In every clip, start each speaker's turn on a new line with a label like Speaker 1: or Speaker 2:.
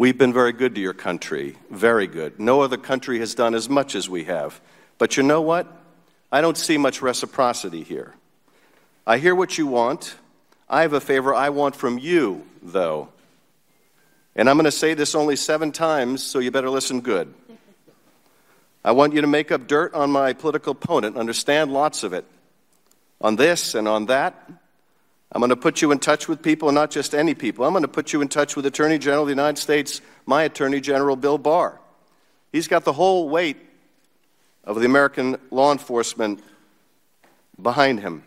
Speaker 1: We've been very good to your country, very good. No other country has done as much as we have. But you know what? I don't see much reciprocity here. I hear what you want. I have a favor I want from you, though. And I'm going to say this only seven times, so you better listen good. I want you to make up dirt on my political opponent, understand lots of it. On this and on that, I'm going to put you in touch with people, not just any people. I'm going to put you in touch with Attorney General of the United States, my Attorney General, Bill Barr. He's got the whole weight of the American law enforcement behind him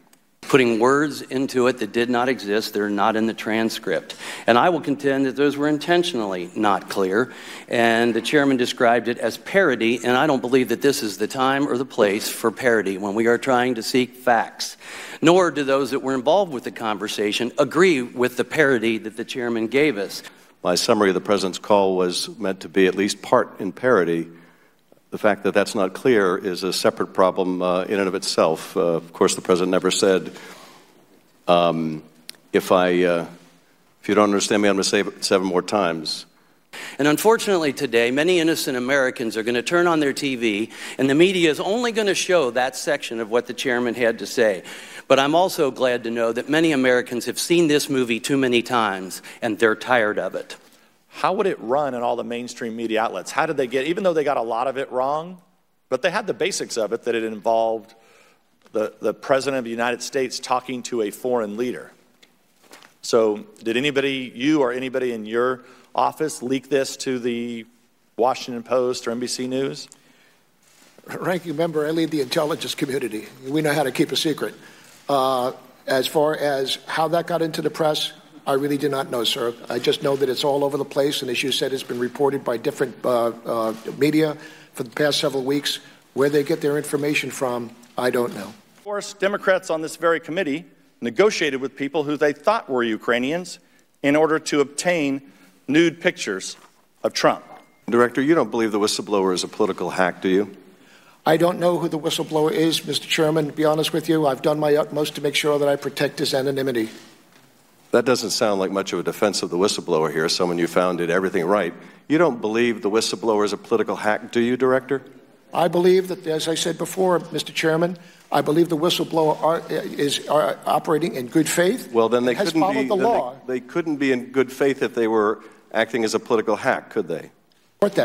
Speaker 2: putting words into it that did not exist, they're not in the transcript. And I will contend that those were intentionally not clear, and the chairman described it as parody, and I don't believe that this is the time or the place for parody when we are trying to seek facts. Nor do those that were involved with the conversation agree with the parody that the chairman gave us.
Speaker 1: My summary of the president's call was meant to be at least part in parody. The fact that that's not clear is a separate problem uh, in and of itself. Uh, of course, the president never said, um, if, I, uh, if you don't understand me, I'm going to say it seven more times.
Speaker 2: And unfortunately, today, many innocent Americans are going to turn on their TV, and the media is only going to show that section of what the chairman had to say. But I'm also glad to know that many Americans have seen this movie too many times, and they're tired of it
Speaker 3: how would it run in all the mainstream media outlets? How did they get, even though they got a lot of it wrong, but they had the basics of it that it involved the, the President of the United States talking to a foreign leader. So, did anybody, you or anybody in your office, leak this to the Washington Post or NBC News?
Speaker 4: Ranking member, I lead the intelligence community. We know how to keep a secret. Uh, as far as how that got into the press, I really do not know, sir. I just know that it's all over the place, and as you said, it's been reported by different uh, uh, media for the past several weeks. Where they get their information from, I don't know.
Speaker 3: Of course, Democrats on this very committee negotiated with people who they thought were Ukrainians in order to obtain nude pictures of Trump.
Speaker 1: Director, you don't believe the whistleblower is a political hack, do you?
Speaker 4: I don't know who the whistleblower is, Mr. Chairman. To be honest with you, I've done my utmost to make sure that I protect his anonymity.
Speaker 1: That doesn't sound like much of a defense of the whistleblower here, someone you found did everything right. You don't believe the whistleblower is a political hack, do you, Director?
Speaker 4: I believe that, as I said before, Mr. Chairman, I believe the whistleblower are, eh, is are operating in good faith.
Speaker 1: Well, then they couldn't
Speaker 4: be.
Speaker 1: The
Speaker 4: law.
Speaker 1: They, they, couldn't be in good faith if they were acting as a political hack, could they?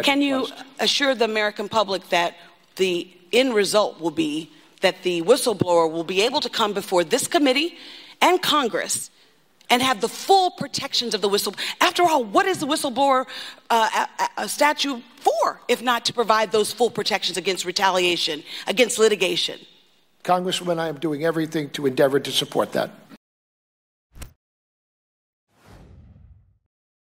Speaker 5: Can you assure the American public that the end result will be that the whistleblower will be able to come before this committee and Congress and have the full protections of the whistle. After all, what is the whistleblower uh, a, a statute for, if not to provide those full protections against retaliation, against litigation?
Speaker 4: Congresswoman, I am doing everything to endeavor to support that.